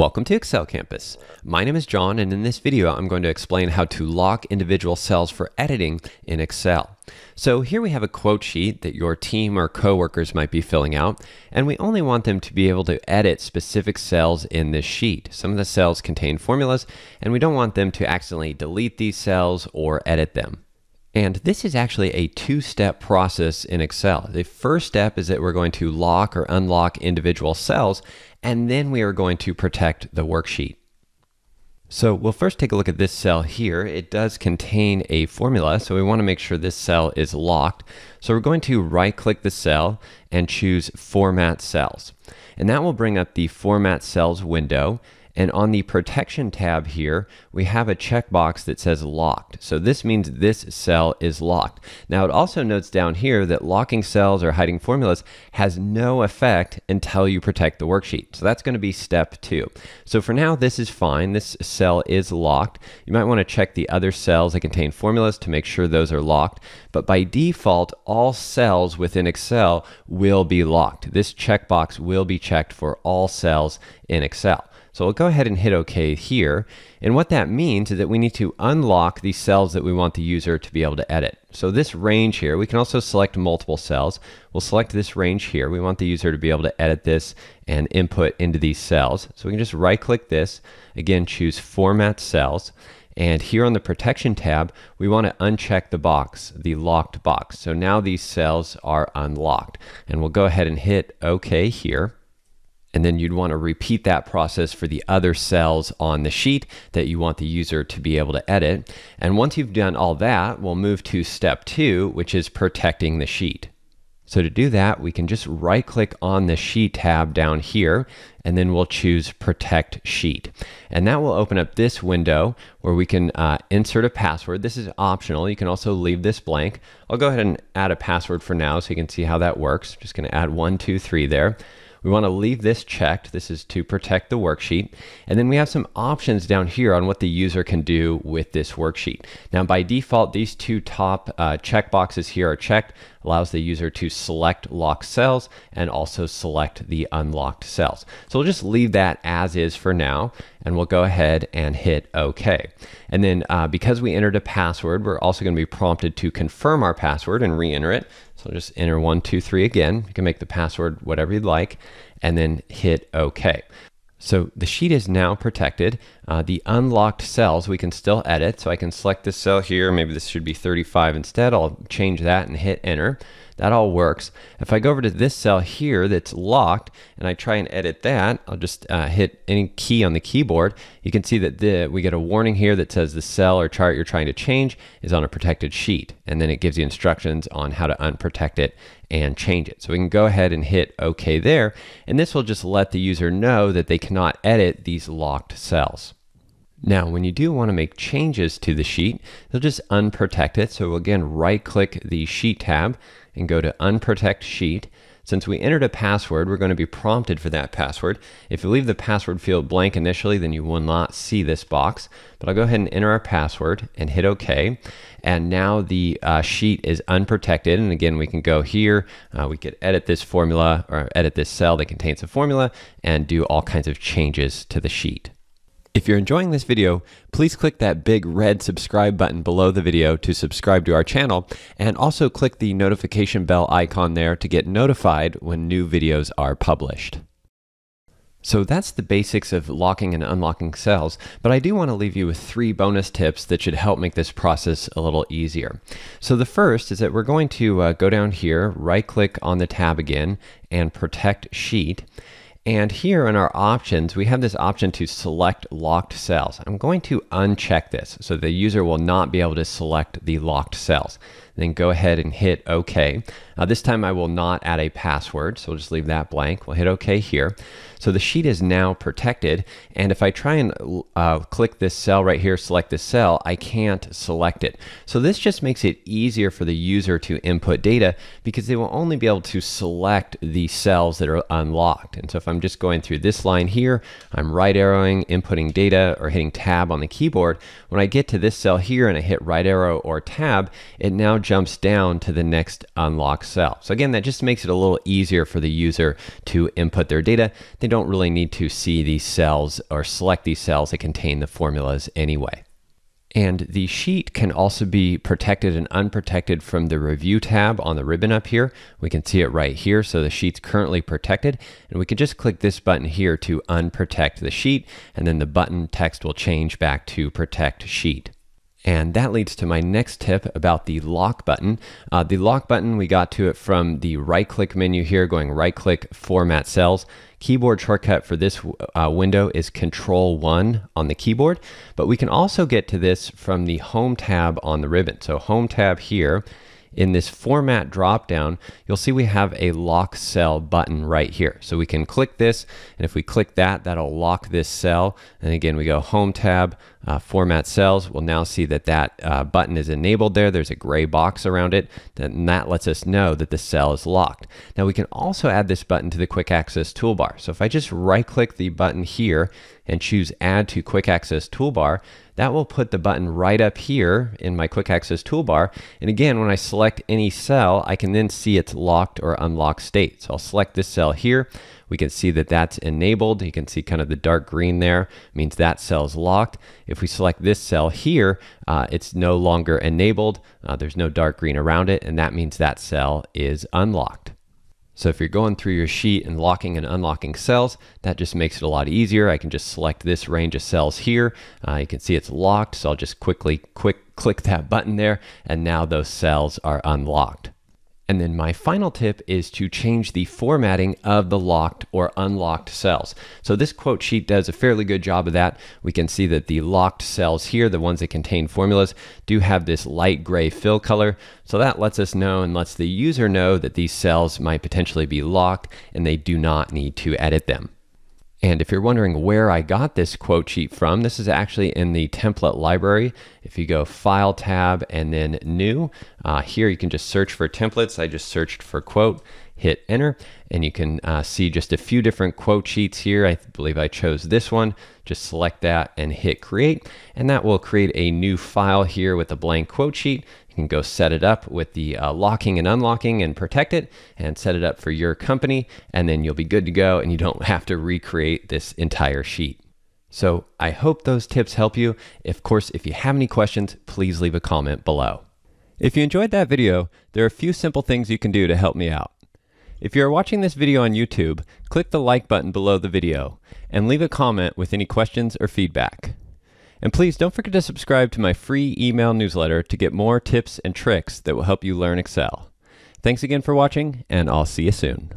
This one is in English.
Welcome to Excel Campus. My name is Jon, and in this video, I'm going to explain how to lock individual cells for editing in Excel. So here we have a quote sheet that your team or coworkers might be filling out, and we only want them to be able to edit specific cells in this sheet. Some of the cells contain formulas, and we don't want them to accidentally delete these cells or edit them. And this is actually a two-step process in Excel. The first step is that we're going to lock or unlock individual cells, and then we are going to protect the worksheet. So we'll first take a look at this cell here. It does contain a formula, so we want to make sure this cell is locked. So we're going to right-click the cell and choose Format Cells. And that will bring up the Format Cells window. And on the protection tab here, we have a checkbox that says locked. So this means this cell is locked. Now it also notes down here that locking cells or hiding formulas has no effect until you protect the worksheet. So that's going to be step two. So for now, this is fine. This cell is locked. You might want to check the other cells that contain formulas to make sure those are locked. But by default, all cells within Excel will be locked. This checkbox will be checked for all cells in Excel. So we'll go ahead and hit OK here. And what that means is that we need to unlock the cells that we want the user to be able to edit. So this range here, we can also select multiple cells. We'll select this range here. We want the user to be able to edit this and input into these cells. So we can just right click this, again choose Format Cells. And here on the Protection tab, we want to uncheck the box, the locked box. So now these cells are unlocked. And we'll go ahead and hit OK here. And then you'd want to repeat that process for the other cells on the sheet that you want the user to be able to edit. And once you've done all that, we'll move to step two, which is protecting the sheet. So to do that, we can just right click on the sheet tab down here, and then we'll choose protect sheet. And that will open up this window where we can uh, insert a password. This is optional. You can also leave this blank. I'll go ahead and add a password for now so you can see how that works. Just gonna add one, two, three there. We want to leave this checked. This is to protect the worksheet. And then we have some options down here on what the user can do with this worksheet. Now, by default, these two top uh, check boxes here are checked, allows the user to select locked cells and also select the unlocked cells. So we'll just leave that as is for now, and we'll go ahead and hit OK. And then uh, because we entered a password, we're also going to be prompted to confirm our password and re-enter it. So just enter one, two, three again. You can make the password whatever you'd like and then hit OK. So the sheet is now protected. Uh, the unlocked cells we can still edit. So I can select this cell here. Maybe this should be 35 instead. I'll change that and hit enter. That all works. If I go over to this cell here that's locked and I try and edit that, I'll just uh, hit any key on the keyboard. You can see that the, we get a warning here that says the cell or chart you're trying to change is on a protected sheet. And then it gives you instructions on how to unprotect it and change it. So we can go ahead and hit OK there. And this will just let the user know that they cannot edit these locked cells. Now, when you do want to make changes to the sheet, you'll just unprotect it. So again, right click the sheet tab and go to unprotect sheet. Since we entered a password, we're going to be prompted for that password. If you leave the password field blank initially, then you will not see this box. But I'll go ahead and enter our password and hit OK. And now the uh, sheet is unprotected. And again, we can go here. Uh, we could edit this formula or edit this cell that contains a formula and do all kinds of changes to the sheet. If you're enjoying this video, please click that big red subscribe button below the video to subscribe to our channel, and also click the notification bell icon there to get notified when new videos are published. So that's the basics of locking and unlocking cells, but I do want to leave you with three bonus tips that should help make this process a little easier. So the first is that we're going to uh, go down here, right click on the tab again, and protect sheet. And here in our options, we have this option to select locked cells. I'm going to uncheck this so the user will not be able to select the locked cells. Then go ahead and hit OK. Uh, this time I will not add a password, so we'll just leave that blank. We'll hit OK here. So the sheet is now protected, and if I try and uh, click this cell right here, select this cell, I can't select it. So this just makes it easier for the user to input data because they will only be able to select the cells that are unlocked. And so if I'm just going through this line here, I'm right arrowing, inputting data, or hitting tab on the keyboard, when I get to this cell here and I hit right arrow or tab, it now jumps down to the next unlock cell. So again, that just makes it a little easier for the user to input their data. They don't really need to see these cells or select these cells that contain the formulas anyway. And the sheet can also be protected and unprotected from the review tab on the ribbon up here. We can see it right here. So the sheet's currently protected and we can just click this button here to unprotect the sheet and then the button text will change back to protect sheet. And that leads to my next tip about the lock button. Uh, the lock button, we got to it from the right click menu here, going right click, format cells. Keyboard shortcut for this uh, window is Control 1 on the keyboard, but we can also get to this from the Home tab on the ribbon. So Home tab here, in this format dropdown, you'll see we have a lock cell button right here. So we can click this, and if we click that, that'll lock this cell. And again, we go Home tab, uh, Format Cells. We'll now see that that uh, button is enabled there. There's a gray box around it, and that lets us know that the cell is locked. Now we can also add this button to the Quick Access toolbar. So if I just right-click the button here and choose Add to Quick Access Toolbar, that will put the button right up here in my quick access toolbar. And again, when I select any cell, I can then see its locked or unlocked state. So I'll select this cell here. We can see that that's enabled. You can see kind of the dark green there means that cell is locked. If we select this cell here, uh, it's no longer enabled. Uh, there's no dark green around it, and that means that cell is unlocked. So if you're going through your sheet and locking and unlocking cells, that just makes it a lot easier. I can just select this range of cells here. Uh, you can see it's locked, so I'll just quickly quick click that button there, and now those cells are unlocked. And then my final tip is to change the formatting of the locked or unlocked cells. So this quote sheet does a fairly good job of that. We can see that the locked cells here, the ones that contain formulas, do have this light gray fill color. So that lets us know and lets the user know that these cells might potentially be locked and they do not need to edit them. And if you're wondering where I got this quote sheet from, this is actually in the template library. If you go File tab and then New, uh, here you can just search for templates. I just searched for quote, hit enter, and you can uh, see just a few different quote sheets here. I believe I chose this one. Just select that and hit create, and that will create a new file here with a blank quote sheet. You can go set it up with the uh, locking and unlocking and protect it and set it up for your company, and then you'll be good to go and you don't have to recreate this entire sheet. So I hope those tips help you. Of course, if you have any questions, please leave a comment below. If you enjoyed that video, there are a few simple things you can do to help me out. If you are watching this video on YouTube, click the like button below the video and leave a comment with any questions or feedback. And please don't forget to subscribe to my free email newsletter to get more tips and tricks that will help you learn Excel. Thanks again for watching, and I'll see you soon.